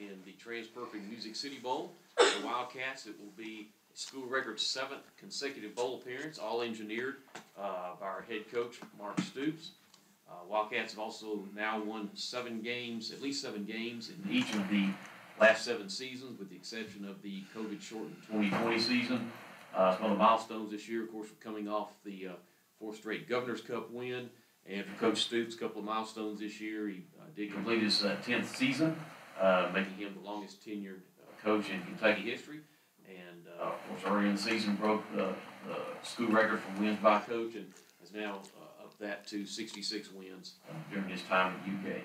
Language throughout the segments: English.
in the TransPerfect Music City Bowl. The Wildcats, it will be school record seventh consecutive bowl appearance, all engineered uh, by our head coach, Mark Stoops. Uh, Wildcats have also now won seven games, at least seven games in each of the last seven seasons, with the exception of the COVID shortened 2020 season. Uh, it's one of the milestones this year, of course, we're coming off the uh, fourth straight Governor's Cup win. And for Coach Stoops, a couple of milestones this year. He uh, did complete his uh, 10th season, uh, making him the longest tenured uh, coach in Kentucky history. And uh, of course, early in the season, broke the, the school record for wins by coach and has now uh, upped that to 66 wins during his time at UK.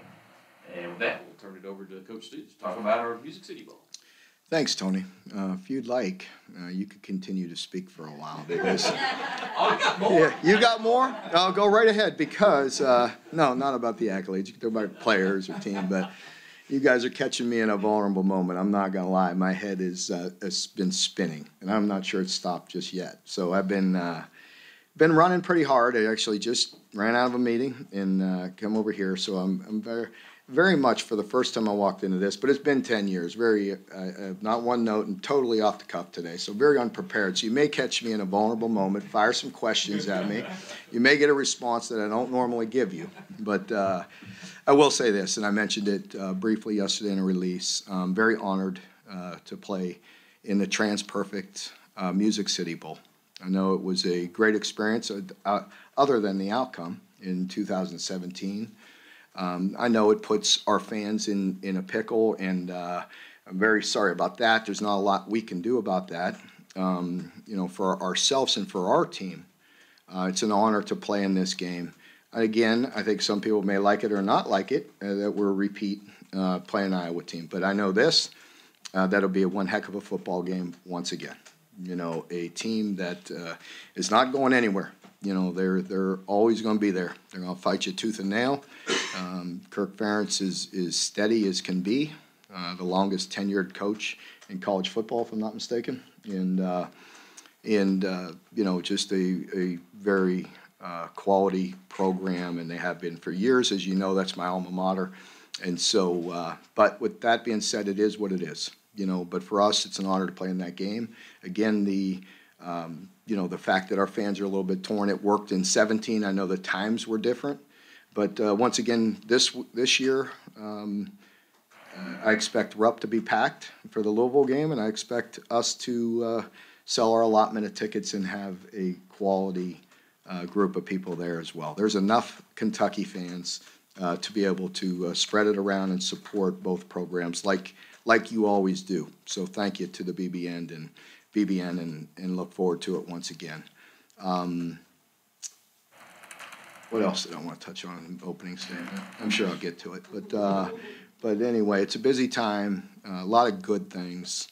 And with that, we'll turn it over to Coach Stoops to talk about our Music City Bowl. Thanks, Tony. Uh, if you'd like, uh, you could continue to speak for a while because Oh, I got more. yeah, you got more. I'll go right ahead because uh, no, not about the accolades. You can talk about players or team, but you guys are catching me in a vulnerable moment. I'm not gonna lie. My head is uh, has been spinning, and I'm not sure it's stopped just yet. So I've been uh, been running pretty hard. I actually just ran out of a meeting and uh, come over here. So I'm I'm very very much for the first time I walked into this, but it's been 10 years. Very, uh, uh, not one note and totally off the cuff today. So very unprepared. So you may catch me in a vulnerable moment, fire some questions at me. You may get a response that I don't normally give you. But uh, I will say this, and I mentioned it uh, briefly yesterday in a release. I'm very honored uh, to play in the TransPerfect uh, Music City Bowl. I know it was a great experience, uh, uh, other than the outcome in 2017. Um, I know it puts our fans in, in a pickle, and uh, I'm very sorry about that. There's not a lot we can do about that. Um, you know, for ourselves and for our team, it's an honor to play in this game. Again, I think some people may like it or not like it uh, that we're repeat uh, playing Iowa team, but I know this uh, that'll be a one heck of a football game once again. You know, a team that uh, is not going anywhere. You know, they're they're always going to be there. They're going to fight you tooth and nail. Um, Kirk Ferentz is is steady as can be, uh, the longest tenured coach in college football, if I'm not mistaken, and uh, and you know just a a very uh, quality program, and they have been for years, as you know. That's my alma mater, and so. Uh, but with that being said, it is what it is. You know, but for us, it's an honor to play in that game. Again, the um, you know the fact that our fans are a little bit torn. It worked in 17. I know the times were different, but uh, once again, this this year, um, uh, I expect Rupp to be packed for the Louisville game, and I expect us to uh, sell our allotment of tickets and have a quality uh, group of people there as well. There's enough Kentucky fans uh, to be able to uh, spread it around and support both programs, like like you always do. So thank you to the BBN and BBN, and, and look forward to it once again. Um, what else did I want to touch on in the opening statement? I'm sure I'll get to it, but, uh, but anyway, it's a busy time, uh, a lot of good things.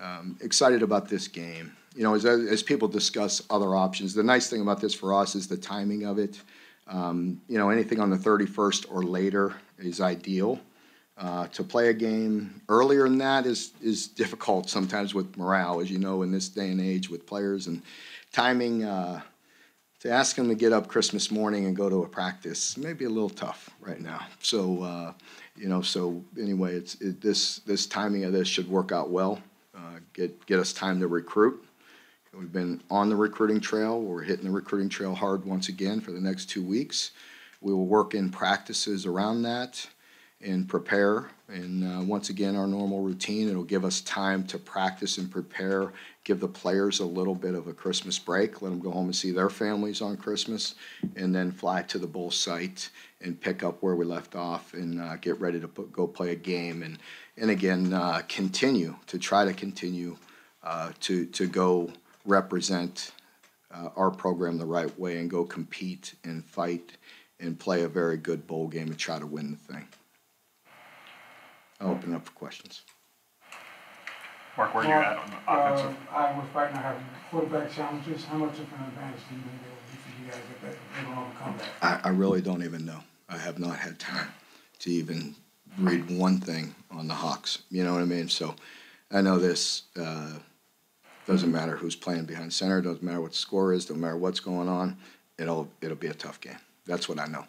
Um, excited about this game. You know, as, as people discuss other options, the nice thing about this for us is the timing of it. Um, you know, anything on the thirty-first or later is ideal. Uh, to play a game earlier than that is, is difficult sometimes with morale, as you know, in this day and age with players and timing. Uh, to ask them to get up Christmas morning and go to a practice may be a little tough right now. So, uh, you know, so anyway, it's it, this this timing of this should work out well. Uh, get get us time to recruit. We've been on the recruiting trail. We're hitting the recruiting trail hard once again for the next two weeks. We will work in practices around that and prepare. And uh, once again, our normal routine, it'll give us time to practice and prepare, give the players a little bit of a Christmas break, let them go home and see their families on Christmas, and then fly to the Bull site and pick up where we left off and uh, get ready to put, go play a game. And, and again, uh, continue to try to continue uh, to, to go represent uh, our program the right way and go compete and fight and play a very good bowl game and try to win the thing. I'll open up for questions. Mark, where are you at on the offensive? Uh, Iowa's right now having quarterback challenges. How much of an advantage do you think it will be for you guys if they, they don't overcome that? I, I really don't even know. I have not had time to even read one thing on the Hawks. You know what I mean? So I know this uh, doesn't matter who's playing behind center, doesn't matter what the score is, doesn't matter what's going on. It'll it'll be a tough game. That's what I know.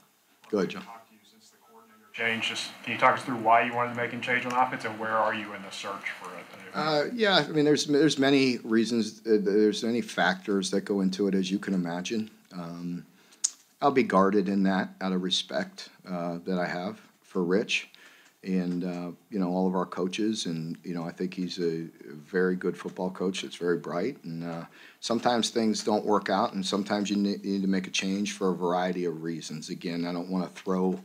Go ahead, John. Talked to you since the coordinator change, just, can you talk us through why you wanted to make a change on offense and where are you in the search for it? Uh, yeah, I mean, there's, there's many reasons, uh, there's many factors that go into it, as you can imagine. Um, I'll be guarded in that out of respect, uh, that I have for Rich and, uh, you know, all of our coaches. And, you know, I think he's a very good football coach that's very bright. And, uh, sometimes things don't work out and sometimes you need, to make a change for a variety of reasons. Again, I don't wanna throw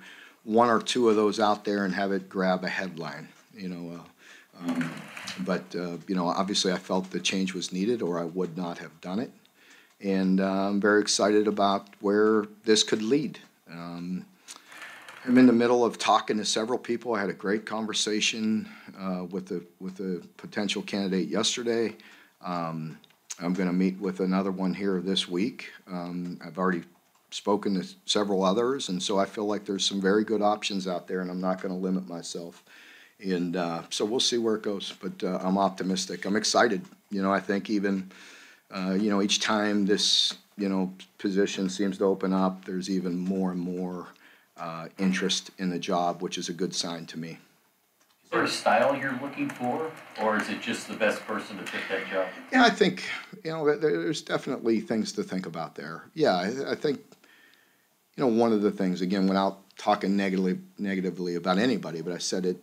one or two of those out there and have it grab a headline, you know, uh, um, But, uh, you know, obviously I felt the change was needed or I would not have done it. And uh, I'm very excited about where this could lead. Um, I'm in the middle of talking to several people. I had a great conversation uh, with the, with the potential candidate yesterday. Um, I'm gonna meet with another one here this week. Um, I've already spoken to several others, and so I feel like there's some very good options out there, and I'm not gonna limit myself. And uh, so we'll see where it goes, but uh, I'm optimistic. I'm excited. You know, I think even, uh, you know, each time this, you know, position seems to open up, there's even more and more uh, interest in the job, which is a good sign to me. Is there a style you're looking for, or is it just the best person to fit that job? Yeah, I think, you know, there's definitely things to think about there. Yeah, I, I think, you know, one of the things, again, without talking negatively, negatively about anybody, but I said it,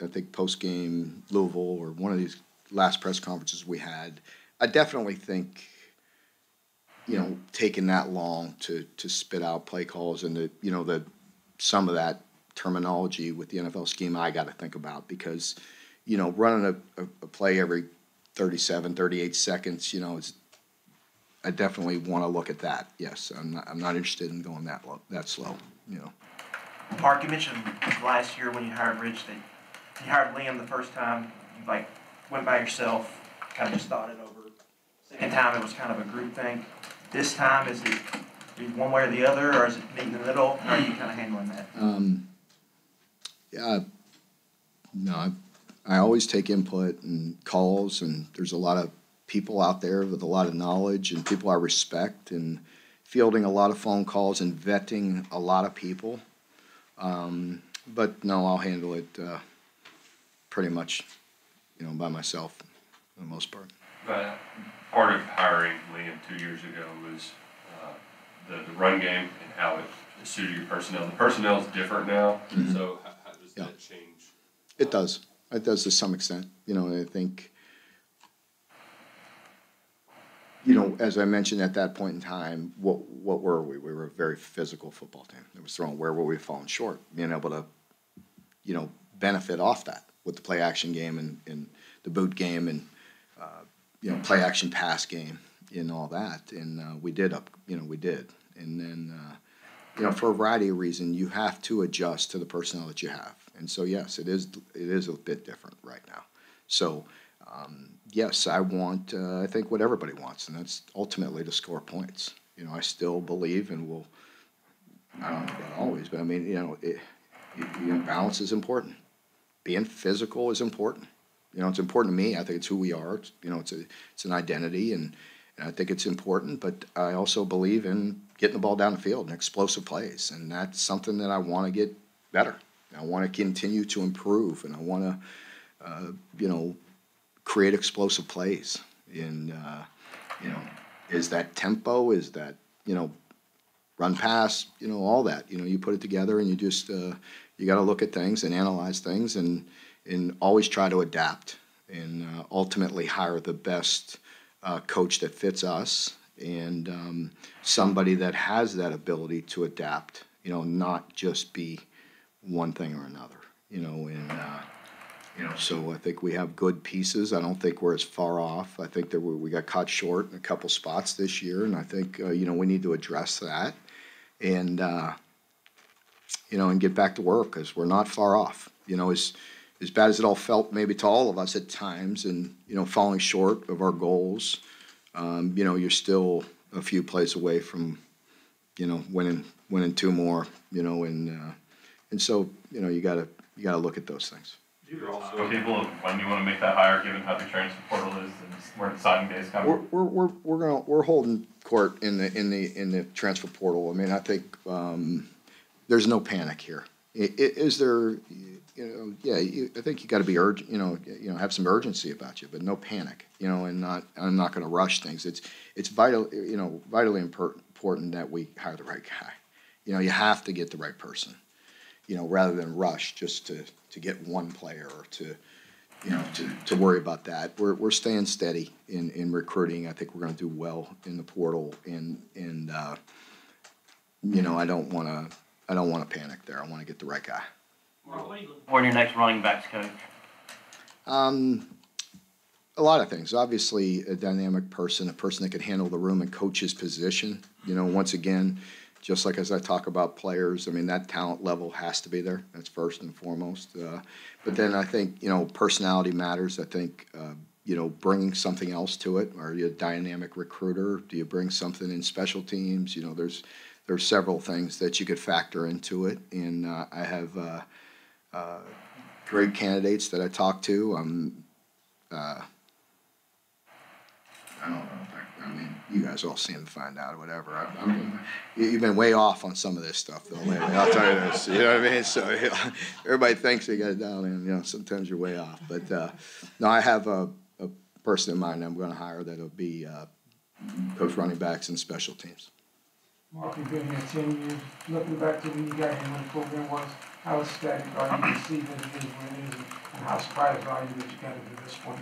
I think post-game Louisville or one of these last press conferences we had, I definitely think, you know, taking that long to, to spit out play calls and the, you know, the, some of that terminology with the NFL scheme I gotta think about because, you know, running a, a, play every 37, 38 seconds, you know, is, I definitely want to look at that. Yes, I'm not, I'm not interested in going that low, that slow, you know. Mark, you mentioned last year when you hired Rich that you hired Liam the first time, you like went by yourself, kind of just thought it over. Second time, it was kind of a group thing. This time, is it one way or the other, or is it meet in the middle? How are you kind of handling that? Um, yeah, no, I, I always take input and calls, and there's a lot of people out there with a lot of knowledge and people I respect, and fielding a lot of phone calls and vetting a lot of people. Um, but no, I'll handle it uh, pretty much, you know, by myself for the most part. But part of hiring Liam two years ago was the, the run game and how it suited your personnel. The personnel is different now, so how, how does Yeah. that change? It does. It does to some extent. You know, I think, you know, as I mentioned at that point in time, what, what were we? We were a very physical football team. It was thrown, where were we falling short? Being able to, you know, benefit off that with the play action game and, and the boot game and, uh, you know, play action pass game and all that. And, uh, we did up, you know, we did. And then, uh, you know, for a variety of reasons, you have to adjust to the personnel that you have. And so, yes, it is, it is a bit different right now. So, um, yes, I want, uh, I think what everybody wants, and that's ultimately to score points. You know, I still believe and will, I don't know about always, but I mean, you know, it, you you know, balance is important. Being physical is important. You know, it's important to me. I think it's who we are. It's, you know, it's a, it's an identity and I think it's important, but I also believe in getting the ball down the field and explosive plays. And that's something that I want to get better. I want to continue to improve and I want to, uh, you know, create explosive plays. And, uh, you know, is that tempo? Is that, you know, run pass, you know, all that. You know, you put it together and you just, uh, you got to look at things and analyze things and, and always try to adapt and uh, ultimately hire the best uh, coach that fits us and um, somebody that has that ability to adapt, you know, not just be one thing or another, you know, and, uh, you know, so I think we have good pieces. I don't think we're as far off. I think that we, we got caught short in a couple spots this year, and I think, uh, you know, we need to address that and, uh, you know, and get back to work because we're not far off. You know, as, as bad as it all felt maybe to all of us at times and, you know, falling short of our goals, um, you know, you're still a few plays away from, you know, winning, winning two more, you know, and, uh, and so, you know, you gotta, you gotta look at those things. You're also, So people, when you wanna make that hire, given how the transfer portal is and where the signing day is We're, coming? we're, we're, we're gonna, we're holding court in the, in the, in the transfer portal. I mean, I think, um, there's no panic here. I- i- there, you know, yeah, you, I think you gotta be urgent, you know, you know, have some urgency about you, but no panic, you know, and not, I'm not gonna rush things. It's, it's vital, you know, vitally important that we hire the right guy. You know, you have to get the right person, you know, rather than rush just to, to get one player or to, you know, to, to worry about that. We're, we're staying steady in, in recruiting. I think we're gonna do well in the portal and, and, uh, you know, I don't wanna, I don't wanna panic there. I wanna get the right guy. Or your next running backs coach? Um, a lot of things. Obviously, a dynamic person, a person that can handle the room and coach his position. You know, once again, just like as I talk about players, I mean, that talent level has to be there. That's first and foremost. Uh, but then I think, you know, personality matters. I think, uh, you know, bringing something else to it. Are you a dynamic recruiter? Do you bring something in special teams? You know, there's, there's several things that you could factor into it. And, uh, I have, uh, great candidates that I talked to. Um, uh, I don't know. I, I mean, you guys all seem to find out or whatever. I, you, you've been way off on some of this stuff, though. Lately. I'll tell you this. You know what I mean? So everybody thinks they got it down, and you know sometimes you're way off. But uh, no, I have a, a person in mind I'm going to hire that'll be uh, coach running backs and special teams. Mark, you've been here ten years, looking back to when you got here, when the program was, how ecstatic are you to see that it is where it is, and how surprised are you that you got it to this point?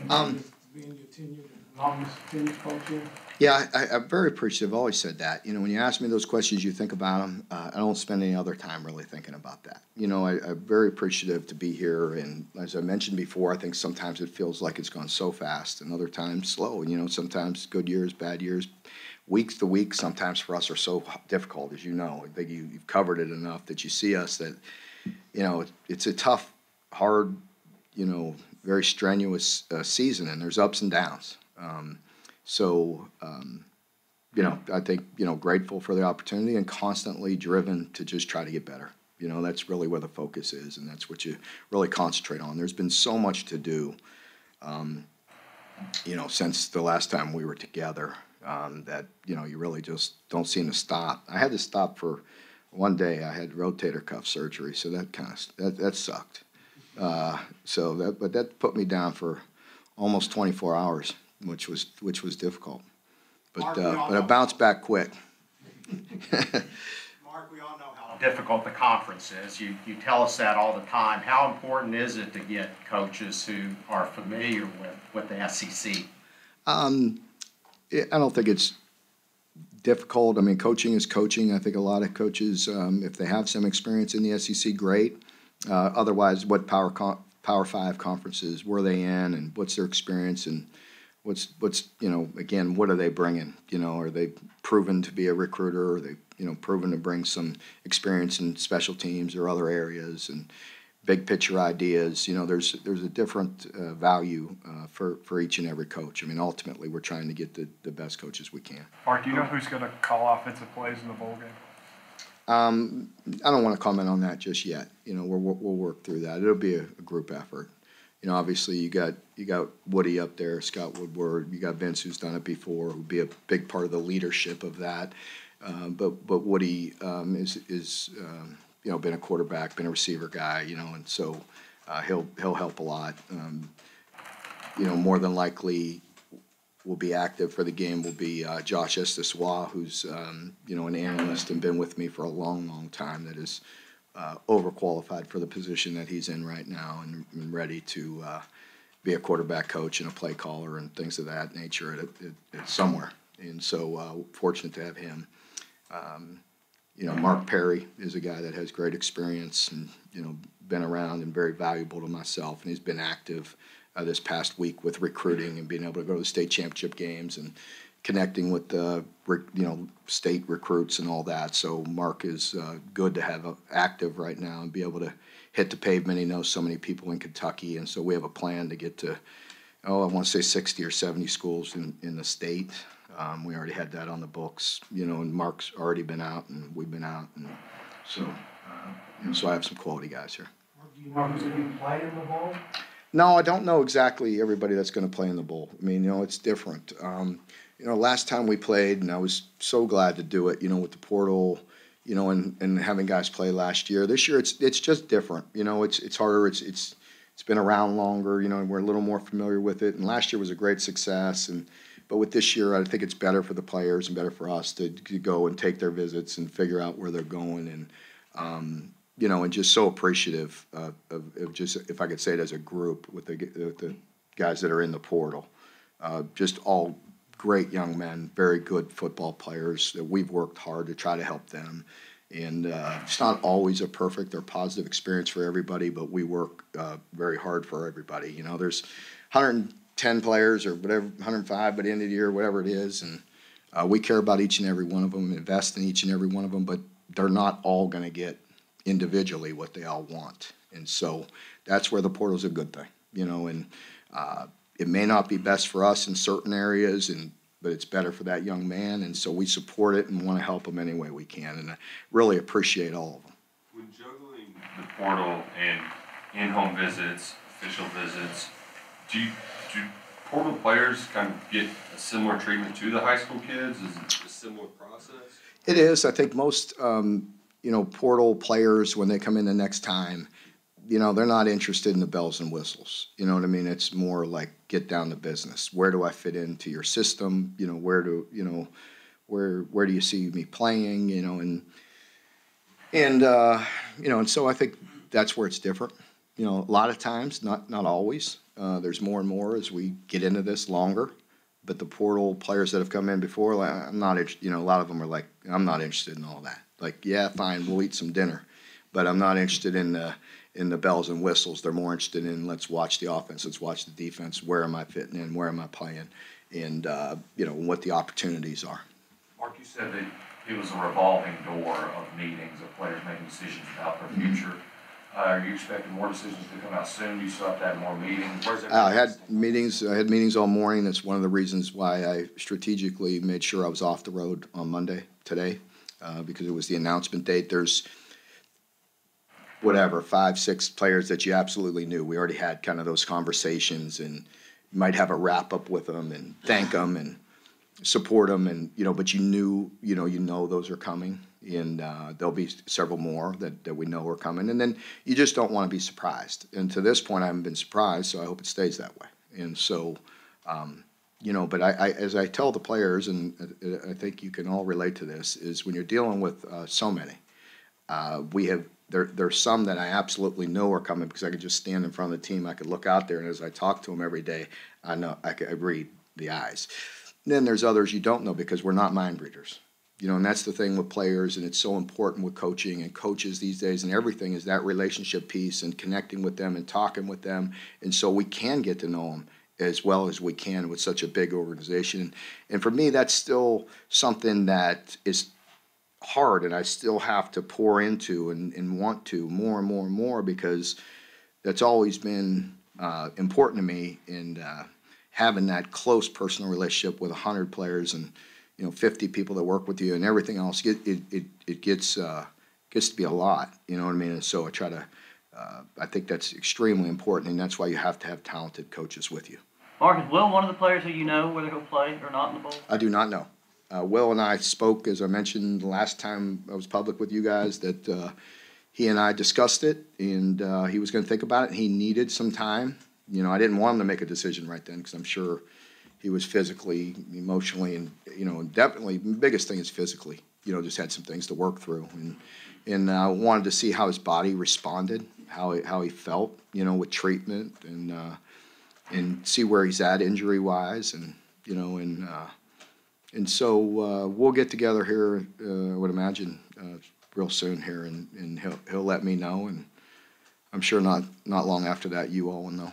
And Um, Being your tenure, the longest tenured coach here, Yeah, I, I'm very appreciative. I've always said that. You know, when you ask me those questions, you think about them. Uh, I don't spend any other time really thinking about that. You know, I, I'm very appreciative to be here. And as I mentioned before, I think sometimes it feels like it's gone so fast, and other times slow. You know, sometimes good years, bad years, weeks to week. Sometimes for us are so difficult, as you know. I think you, you've covered it enough that you see us that, you know, it's a tough, hard, you know, very strenuous uh, season, and there's ups and downs. Um, so, um, you know, I think, you know, grateful for the opportunity and constantly driven to just try to get better. You know, that's really where the focus is, and that's what you really concentrate on. There's been so much to do, um, you know, since the last time we were together, um, that, you know, you really just don't seem to stop. I had to stop for one day. I had rotator cuff surgery, so that kind of, that, that sucked. Uh, so that, but that put me down for almost twenty-four hours, which was, which was difficult. But, uh, but I bounced back quick. Mark, we all know how difficult the conference is. You, you tell us that all the time. How important is it to get coaches who are familiar with, with the SEC? Um, I don't think it's difficult. I mean, coaching is coaching. I think a lot of coaches, um, if they have some experience in the SEC, great. Uh, otherwise, what power Power Five conferences were they in, and what's their experience, and what's what's you know again, what are they bringing? You know, are they proven to be a recruiter? Are they you know proven to bring some experience in special teams or other areas and big picture ideas? You know, there's there's a different uh, value uh, for for each and every coach. I mean, ultimately, we're trying to get the the best coaches we can. Mark, do you know who's gonna call offensive plays in the bowl game? Um, I don't want to comment on that just yet. You know, we'll, we'll work through that. It'll be a, a group effort. You know, obviously you got you got Woody up there, Scott Woodward. You got Vince, who's done it before, who'd be a big part of the leadership of that. Um, but but Woody um, is is um, you know been a quarterback, been a receiver guy. You know, and so uh, he'll he'll help a lot. Um, you know, more than likely will be active for the game will be uh, Josh Esteswa, who's um, you know an analyst and been with me for a long, long time. That is uh, overqualified for the position that he's in right now, and, and ready to uh, be a quarterback coach and a play caller and things of that nature at, at, at somewhere. And so uh, fortunate to have him. Um, you know, Mark Perry is a guy that has great experience and you know been around and very valuable to myself, and he's been active uh, this past week with recruiting and being able to go to the state championship games and connecting with the you know state recruits and all that. So Mark is uh, good to have active right now and be able to hit the pavement. He knows so many people in Kentucky, and so we have a plan to get to oh I want to say sixty or seventy schools in in the state. Um, we already had that on the books, you know, and Mark's already been out and we've been out, and so uh, you know, so I have some quality guys here. do you know who's be playing in the bowl? No, I don't know exactly everybody that's going to play in the bowl. I mean, you know, it's different. Um, you know, last time we played, and I was so glad to do it. You know, with the portal, you know, and, and having guys play last year. This year, it's, it's just different, you know, it's, it's harder, it's, it's, it's been around longer, you know, and we're a little more familiar with it. And last year was a great success and, but with this year, I think it's better for the players and better for us to, to go and take their visits and figure out where they're going and, um, you know, and just so appreciative uh, of, of just, if I could say it as a group with the, with the guys that are in the portal. Uh, just all great young men, very good football players that we've worked hard to try to help them. And uh, it's not always a perfect or positive experience for everybody, but we work uh, very hard for everybody. You know, there's 110 players or whatever, 105 by the end of the year, whatever it is, and uh, we care about each and every one of them, invest in each and every one of them, but they're not all going to get individually what they all want. And so that's where the portal's a good thing, you know, and uh, it may not be best for us in certain areas and but it's better for that young man and so we support it and want to help him any way we can and I really appreciate all of them. When juggling the portal and in-home visits, official visits, do you, do portal players kind of get a similar treatment to the high school kids? Is it a similar process? It is, I think most, um, you know, portal players, when they come in the next time, you know, they're not interested in the bells and whistles. You know what I mean? It's more like get down to business. Where do I fit into your system? You know, where do, you know, where, where do you see me playing? You know, and, and, uh, you know, and so I think that's where it's different. You know, a lot of times, not, not always. Uh, there's more and more as we get into this longer. But the portal players that have come in before, like, I'm not, you know, a lot of them are like, I'm not interested in all that. Like, yeah, fine, we'll eat some dinner, but I'm not interested in the, in the bells and whistles. They're more interested in let's watch the offense, let's watch the defense. Where am I fitting in? Where am I playing? And uh, you know what the opportunities are. Mark, you said that it was a revolving door of meetings of players making decisions about their future. Uh, are you expecting more decisions to come out soon? Do you still have to have more meetings? Where's that? I had meetings. I had meetings all morning. That's one of the reasons why I strategically made sure I was off the road on Monday today, uh, because it was the announcement date. There's whatever five, six players that you absolutely knew. We already had kind of those conversations, and you might have a wrap up with them and thank them and support them, and you know. But you knew, you know, you know those are coming, and uh, there'll be several more that, that we know are coming, and then you just don't want to be surprised. And to this point, I haven't been surprised, so I hope it stays that way. And so. Um, you know, but I, I, as I tell the players, and uh, I think you can all relate to this, is when you're dealing with uh, so many, uh, we have there. There's some that I absolutely know are coming because I could just stand in front of the team. I could look out there, and as I talk to them every day, I know I could I read the eyes. Then there's others you don't know because we're not mind readers. You know, and that's the thing with players, and it's so important with coaching and coaches these days, and everything is that relationship piece and connecting with them and talking with them, and so we can get to know them as well as we can with such a big organization. And for me, that's still something that is hard and I still have to pour into and, and want to more and more and more because that's always been uh, important to me and uh, having that close personal relationship with 100 players and you know 50 people that work with you and everything else it, it, it, it gets uh, gets to be a lot you know what I mean and so I try to uh, I think that's extremely important and that's why you have to have talented coaches with you. Mark, is Will one of the players who you know whether he'll play or not in the bowl? I do not know. Uh, Will and I spoke, as I mentioned the last time I was public with you guys, that uh, he and I discussed it, and uh, he was going to think about it. He needed some time. You know, I didn't want him to make a decision right then because I'm sure he was physically, emotionally, and you know, definitely biggest thing is physically. You know, just had some things to work through, and and uh, wanted to see how his body responded, how he, how he felt, you know, with treatment, and uh, and see where he's at injury wise, and you know, and uh, and so uh, we'll get together here. Uh, I would imagine uh, real soon here, and, and he'll he'll let me know, and I'm sure not not long after that you all will know.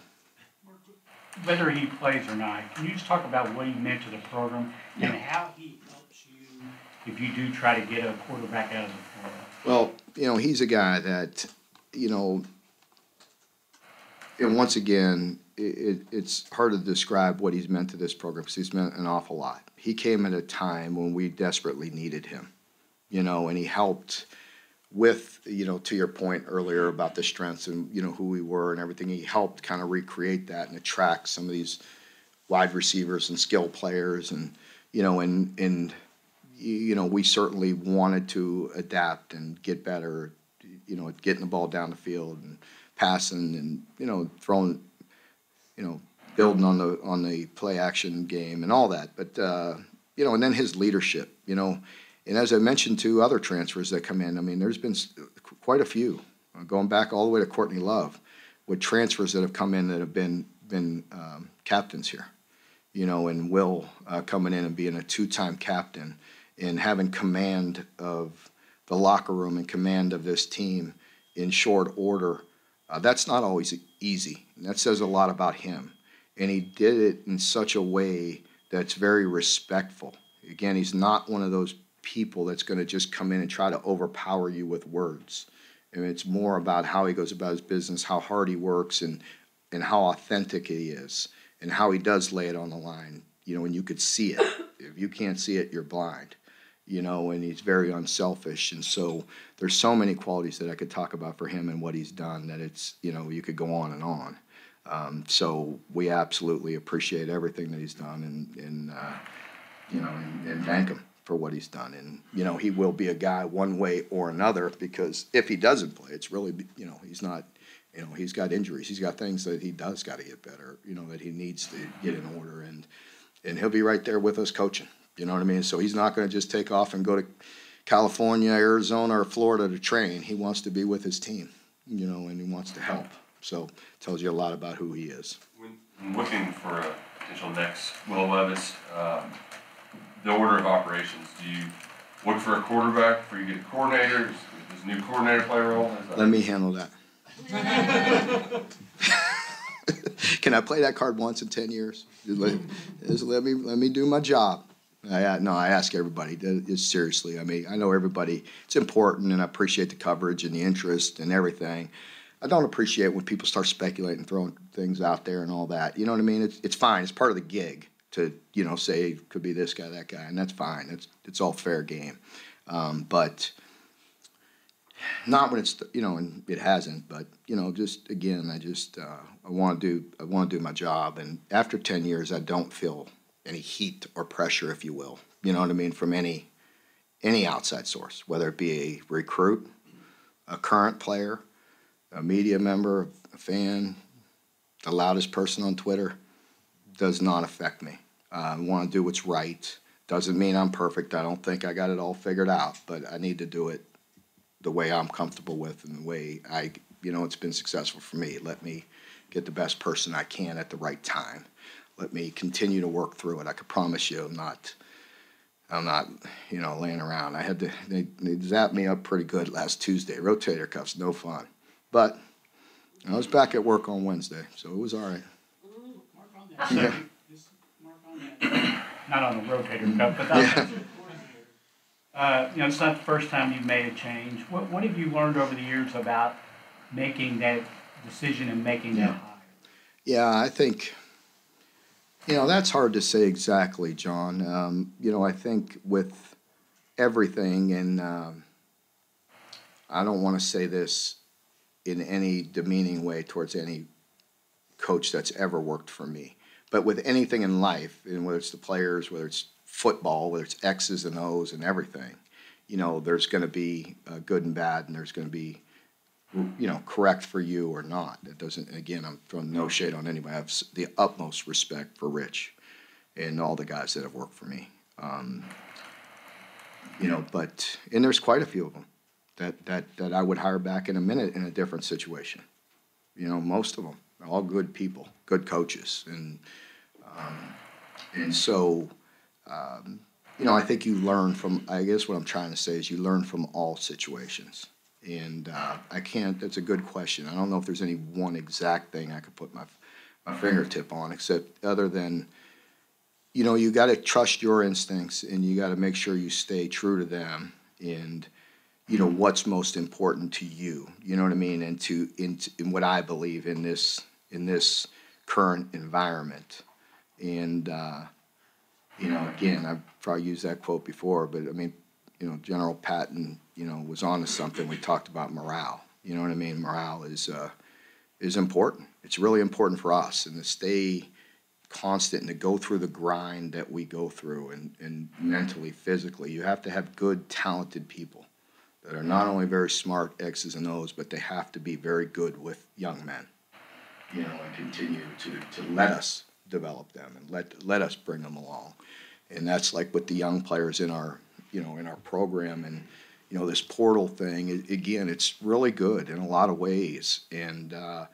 Whether he plays or not, can you just talk about what he meant to the program and how he helps you if you do try to get a quarterback out of the portal? Well, you know, he's a guy that, you know, and once again, it, it, it's hard to describe what he's meant to this program because he's meant an awful lot. He came at a time when we desperately needed him, you know, and he helped with, you know, to your point earlier about the strengths and, you know, who we were and everything. He helped kind of recreate that and attract some of these wide receivers and skill players and, you know, and, and, you, know, we certainly wanted to adapt and get better, you know, getting the ball down the field and passing and, you know, throwing, you know, building on the, on the play action game and all that. But, uh, you know, and then his leadership, you know, and as I mentioned to other transfers that come in, I mean, there's been quite a few, uh, going back all the way to Courtney Love, with transfers that have come in that have been, been, um, captains here. You know, and Will, uh, coming in and being a two-time captain and having command of the locker room and command of this team in short order. Uh, that's not always easy. And that says a lot about him. And he did it in such a way that's very respectful. Again, he's not one of those people that's going to just come in and try to overpower you with words. And it's more about how he goes about his business, how hard he works, and, and how authentic he is, and how he does lay it on the line. You know, and you could see it. If you can't see it, you're blind you know, and he's very unselfish. And so there's so many qualities that I could talk about for him and what he's done that it's, you know, you could go on and on. Um, so we absolutely appreciate everything that he's done and, and uh, you know, and, and thank him for what he's done. And, you know, he will be a guy one way or another because if he doesn't play, it's really, you know, he's not, you know, he's got injuries. He's got things that he does got to get better, you know, that he needs to get in order. And, and he'll be right there with us coaching. You know what I mean? So he's not going to just take off and go to California, Arizona, or Florida to train. He wants to be with his team, you know, and he wants to help. So tells you a lot about who he is. When when looking for a potential next Will Levis, um, the order of operations, do you look for a quarterback before you get a coordinator? Does new coordinator play a role? Let me handle that. Can I play that card once in ten years? Just let, just let me let me do my job. I, no, I ask everybody. Uh, is seriously. I mean, I know everybody. It's important, and I appreciate the coverage and the interest and everything. I don't appreciate when people start speculating, throwing things out there, and all that. You know what I mean? It's it's fine. It's part of the gig to you know say could be this guy, that guy, and that's fine. It's it's all fair game. Um, but not when it's you know and it hasn't but you know just again i just uh, i want to do i want to do my job and after 10 years i don't feel any heat or pressure if you will you know what i mean from any any outside source whether it be a recruit a current player a media member a fan the loudest person on twitter does not affect me uh, i want to do what's right doesn't mean i'm perfect i don't think i got it all figured out but i need to do it the way I'm comfortable with and the way I, you know, it's been successful for me. Let me get the best person I can at the right time. Let me continue to work through it. I can promise you, I'm not, I'm not, you know, laying around. I had to, they, they zapped me up pretty good last Tuesday. Rotator cuffs, no fun. But I was back at work on Wednesday, so it was all right. Mark on that. Just mark on that. Not on the rotator cuff, but that's. Uh, you know, it's not the first time you've made a change. What, what have you learned over the years about making that decision and making that hire? Yeah, I think, you know, that's hard to say exactly, John. Um, you know, I think with everything, and um, I don't want to say this in any demeaning way towards any coach that's ever worked for me, but with anything in life, and whether it's the players, whether it's football, whether it's X's and O's and everything, you know, there's going to be uh, good and bad, and there's going to be you know, correct for you or not. It doesn't, again, I'm throwing no shade on anybody. I have the utmost respect for Rich and all the guys that have worked for me. Um, you know, but, and there's quite a few of them that, that, that I would hire back in a minute in a different situation. You know, most of them, all good people, good coaches. And, um, and so, um, you know, I think you learn from, I guess what I'm trying to say is you learn from all situations. And uh, I can't, that's a good question. I don't know if there's any one exact thing I could put my, my fingertip on, except other than, you know, you got to trust your instincts and you got to make sure you stay true to them and, you know, what's most important to you. You know what I mean? And to, in, in what I believe in this, in this current environment. And, uh, you know, again, I've probably used that quote before, but I mean, you know, General Patton, you know, was on to something. We talked about morale. You know what I mean? Morale is uh, is important. It's really important for us, and to stay constant and to go through the grind that we go through and, and mentally, physically, you have to have good, talented people that are not only very smart X's and O's, but they have to be very good with young men. You know, and continue to, to let us develop them and let, let us bring them along. And that's like with the young players in our, you know, in our program and, you know, this portal thing, again, it's really good in a lot of ways. And, uh,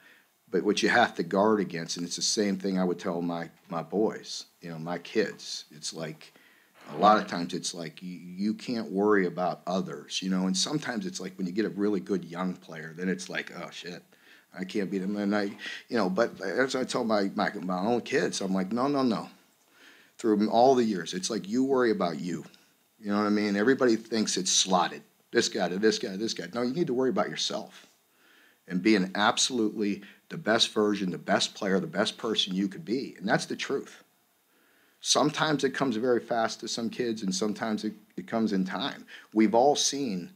but what you have to guard against, and it's the same thing I would tell my, my boys, you know, my kids, it's like, a lot of times it's like you, you can't worry about others, you know, and sometimes it's like when you get a really good young player, then it's like, oh shit, I can't beat him. And I, you know, but as I tell my, my, my own kids, I'm like, no, no, no. Through all the years, it's like you worry about you. You know what I mean? Everybody thinks it's slotted. This guy to this guy to this guy. No, you need to worry about yourself and being absolutely the best version, the best player, the best person you could be. And that's the truth. Sometimes it comes very fast to some kids, and sometimes it, it comes in time. We've all seen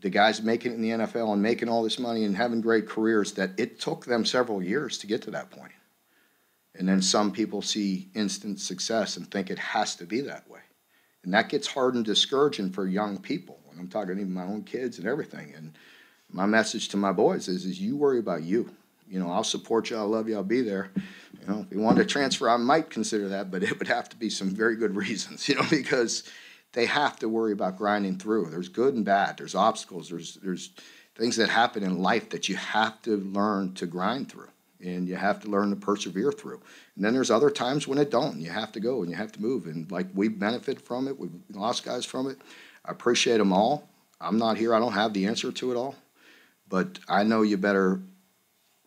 the guys making it in the NFL and making all this money and having great careers that it took them several years to get to that point. And then some people see instant success and think it has to be that way. And that gets hard and discouraging for young people. And I'm talking even my own kids and everything. And my message to my boys is, is you worry about you. You know, I'll support you, I'll love you, I'll be there. You know, if you wanted to transfer, I might consider that, but it would have to be some very good reasons, you know, because they have to worry about grinding through. There's good and bad. There's obstacles. There's there's things that happen in life that you have to learn to grind through, and you have to learn to persevere through. And then there's other times when it don't. You have to go and you have to move. And like we benefit from it. We've lost guys from it. I appreciate them all. I'm not here. I don't have the answer to it all, but I know you better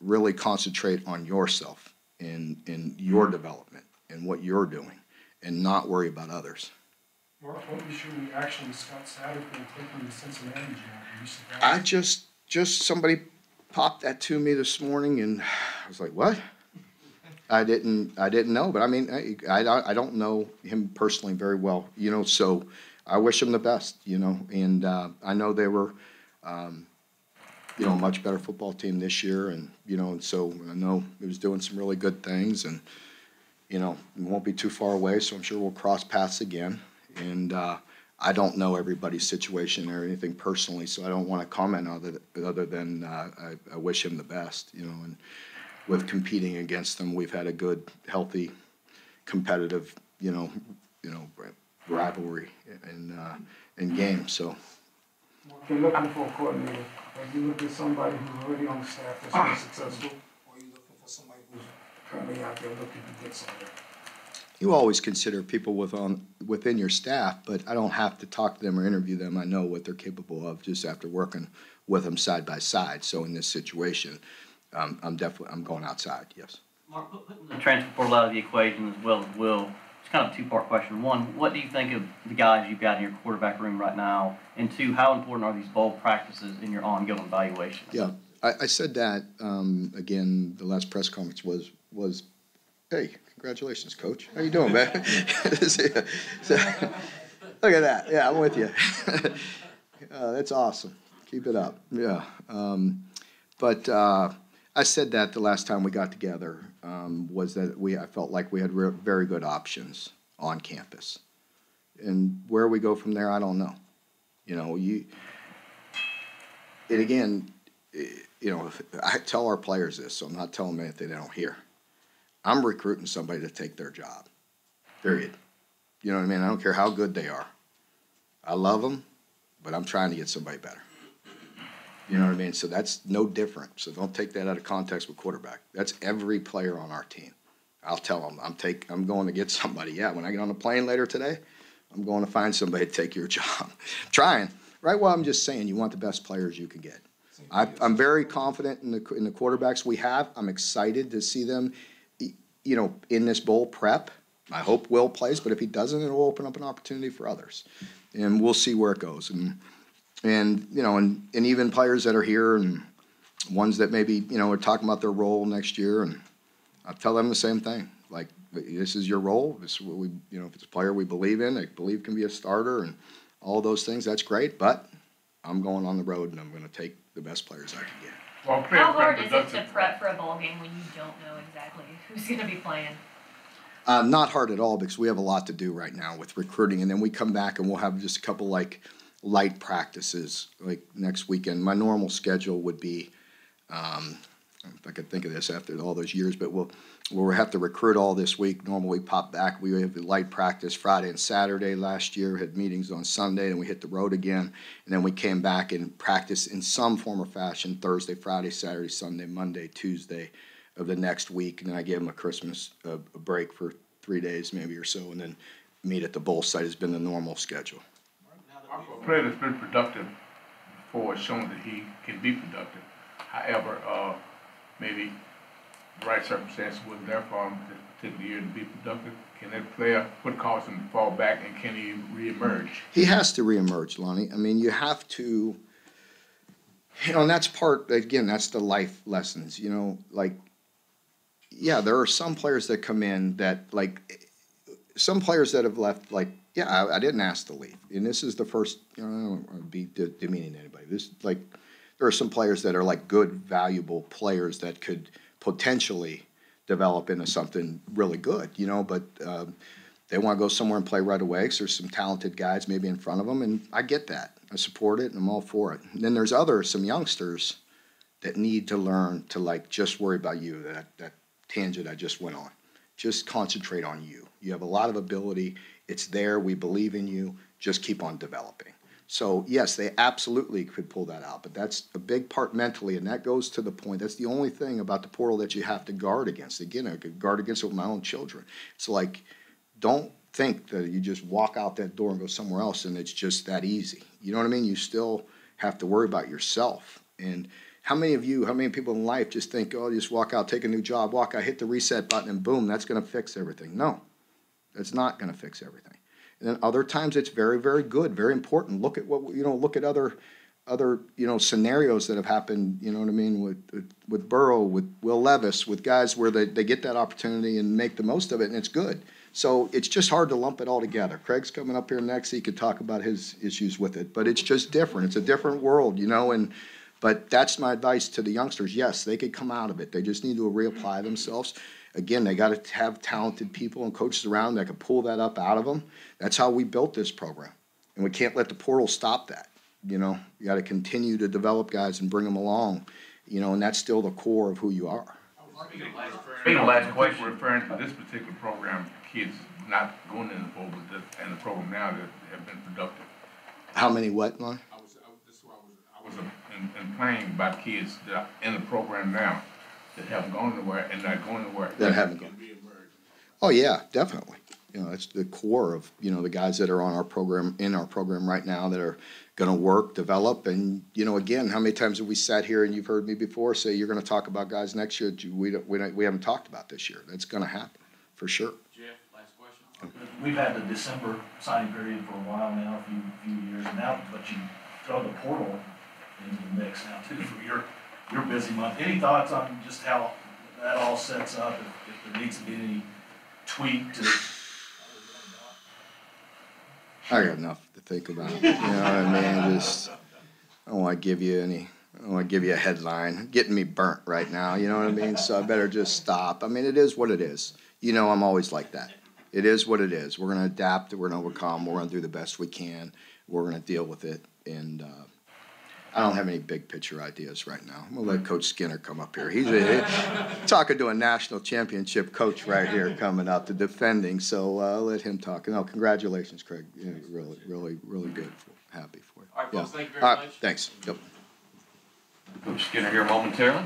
really concentrate on yourself and in your development and what you're doing, and not worry about others. Mark, what was your reaction to Scott Satterfield taking the Cincinnati job? Were you surprised? I just, just somebody popped that to me this morning, and I was like, "What?" I didn't, I didn't know, but I mean, I, I, don't- I don't know him personally very well, you know. So I wish him the best, you know. And uh, I know they were, um, you know, much better football team this year, and you know, and so I know he was doing some really good things, and you know, it won't be too far away, so I'm sure we'll cross paths again. And uh, I don't know everybody's situation or anything personally, so I don't want to comment other other than uh, I, I wish him the best, you know. And with competing against them, we've had a good, healthy, competitive, you know, you know, rivalry and uh, in games. So Mark, you're looking for a coordinator. Have you looking for somebody who's already on the staff that's been successful? Or are you looking for somebody who's currently out there looking to get somewhere? you always consider people with on within your staff, but I don't have to talk to them or interview them. I know what they're capable of just after working with them side by side. So in this situation, um, I'm definitely I'm going outside. Yes. Mark, putting the transfer portal out of the equation as well as Will, it's kind of a two-part question. One, what do you think of the guys you've got in your quarterback room right now? And two, how important are these bowl practices in your ongoing evaluation? Yeah, I, I said that um, again. The last press conference was was, hey, congratulations, coach. How you doing, man? So, look at that. Yeah, I'm with you. uh, that's awesome. Keep it up. Yeah. Um, but uh, I said that the last time we got together um, was that we I felt like we had re- very good options on campus, and where we go from there, I don't know. You know, you. And again, eh, you know, if- I tell our players this, so I'm not telling them anything they don't hear. I'm recruiting somebody to take their job. Period. You know what I mean? I don't care how good they are. I love them, but I'm trying to get somebody better. You know what I mean? So that's no different. So don't take that out of context with quarterback. That's every player on our team. I'll tell them I'm take I'm going to get somebody. Yeah, when I get on the plane later today, I'm going to find somebody to take your job. trying. Right? Well, I'm just saying you want the best players you can get. I, I'm very confident in the in the quarterbacks we have. I'm excited to see them, you know, in this bowl prep. I hope Will plays, but if he doesn't, it'll open up an opportunity for others, and we'll see where it goes. And and you know, and and even players that are here and ones that maybe you know are talking about their role next year, and I tell them the same thing. Like this is your role. This is what we you know if it's a player we believe in, I believe can be a starter, and all those things. That's great, but I'm going on the road and I'm going to take the best players I can get. Well, How hard pre- is it to prep for a bowl game when you don't know exactly who's gonna be playing? Uh, not hard at all because we have a lot to do right now with recruiting, and then we come back and we'll have just a couple like light practices like next weekend. My normal schedule would be, um, if I could think of this after all those years, but we'll we'll have to recruit all this week. Normally pop back. We have the light practice Friday and Saturday last year. Had meetings on Sunday, and we hit the road again, and then we came back and practice in some form or fashion Thursday, Friday, Saturday, Sunday, Monday, Tuesday of the next week, and then I gave them a Christmas uh, a break for three days maybe or so, and then meet at the bowl site has been the normal schedule. A player that's been productive before shown that he can be productive. However, uh, maybe the right circumstances wasn't there for him this particular year to be productive. Can that player, what caused him to fall back and can he reemerge? He has to reemerge, Lonnie. I mean, you have to, you know, and that's part, again, that's the life lessons, you know, like, yeah, there are some players that come in that, like, some players that have left, like, yeah, I, I didn't ask to leave. And this is the first, you know, I don't wanna be de- demeaning to anybody. This, like, there are some players that are like good, valuable players that could potentially develop into something really good, you know, but, um, they want to go somewhere and play right away because there's some talented guys maybe in front of them, and I get that. I support it, and I'm all for it. And then there's other some youngsters that need to learn to like just worry about you. That that tangent I just went on. Just concentrate on you. You have a lot of ability. It's there. We believe in you. Just keep on developing. So yes, they absolutely could pull that out, but that's a big part mentally, and that goes to the point. That's the only thing about the portal that you have to guard against. Again, I could guard against it with my own children. It's like don't think that you just walk out that door and go somewhere else and it's just that easy. You know what I mean? You still have to worry about yourself. And how many of you, how many people in life just think, oh, just walk out, take a new job, walk out, hit the reset button, and boom, that's going to fix everything? No, that's not going to fix everything. And then other times it's very, very good, very important. Look at what you know. Look at other, other you know scenarios that have happened. You know what I mean with with, with Burrow, with Will Levis, with guys where they, they get that opportunity and make the most of it, and it's good. So it's just hard to lump it all together. Craig's coming up here next. He could talk about his issues with it, but it's just different. It's a different world, you know. And but that's my advice to the youngsters. Yes, they could come out of it. They just need to reapply themselves. Again, they got to have talented people and coaches around that can pull that up out of them. That's how we built this program, and we can't let the portal stop that. You know, you got to continue to develop guys and bring them along. You know, and that's still the core of who you are. Speaking of last question, referring to this particular program, kids not going in the program, but the- and the program now that have been productive. How many what, Lon? I was, I was, this is why I was, I was in, in playing about kids that are in the program now that haven't gone work and not going to work. That haven't gone. Can reemerge. Oh, yeah, definitely. You know, it's the core of, you know, the guys that are on our program, in our program right now that are gonna work, develop, and, you know, again, how many times have we sat here and you've heard me before say, you're gonna talk about guys next year, we don't, we don't, we haven't talked about this year. That's gonna happen, for sure. Jeff, last question? We've had the December signing period for a while now, a few, few years now, but you throw the portal into the mix now too for your, your busy month. Any thoughts on just how that all sets up, if, if there needs to be any tweak to? I got enough to think about, you know what I mean, just, I don't wanna give you any, I don't wanna give you a headline, getting me burnt right now, you know what I mean? So I better just stop. I mean, it is what it is. You know, I'm always like that. It is what it is. We're gonna adapt, we're gonna overcome, we're gonna do the best we can, we're gonna deal with it, and, uh, I don't have any big picture ideas right now. I'm gonna let Coach Skinner come up here. He's a, talking to a national championship coach right here coming up to defending, so, uh, I'll let him talk. No, congratulations, Craig. Yeah, really, really, really good. Happy for you. All right, Yeah. folks, thank you very right, much. Thanks. Yep. Coach Skinner here momentarily.